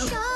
Cachorrinho,